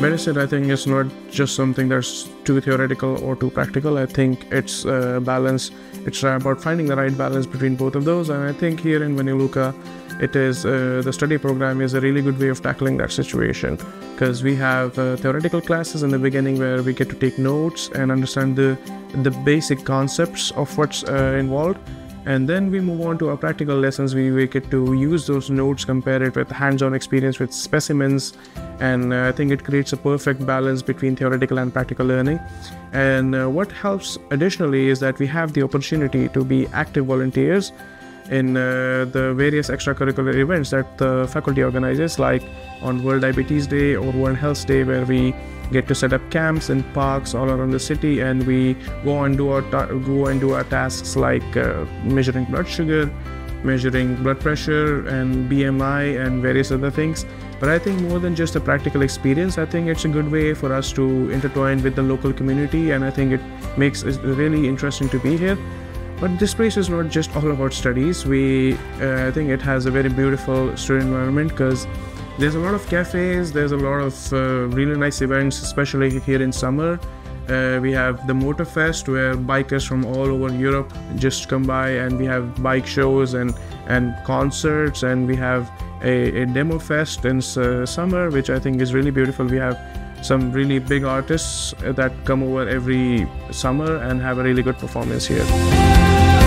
Medicine, I think, is not just something that's too theoretical or too practical. I think it's a balance. It's about finding the right balance between both of those. And I think here in Banja it is uh, the study program is a really good way of tackling that situation. Because we have uh, theoretical classes in the beginning where we get to take notes and understand the the basic concepts of what's uh, involved. And then we move on to our practical lessons. We, we get to use those notes compare it with hands-on experience with specimens. And uh, i think it creates a perfect balance between theoretical and practical learning. And uh, what helps additionally is that we have the opportunity to be active volunteers in uh, the various extracurricular events that the faculty organizes like on world diabetes day or world health day where we get to set up camps in parks all around the city and we go and do our ta- go and do our tasks like uh, measuring blood sugar measuring blood pressure and bmi and various other things. But i think more than just a practical experience i think it's a good way for us to intertwine with the local community and i think it makes it really interesting to be here but this place is not just all about studies we uh, i think it has a very beautiful student environment because there's a lot of cafes, there's a lot of uh, really nice events, especially here in summer. Uh, we have the Motorfest where bikers from all over Europe just come by, and we have bike shows and, and concerts, and we have a, a Demofest in uh, summer, which I think is really beautiful. We have some really big artists that come over every summer and have a really good performance here.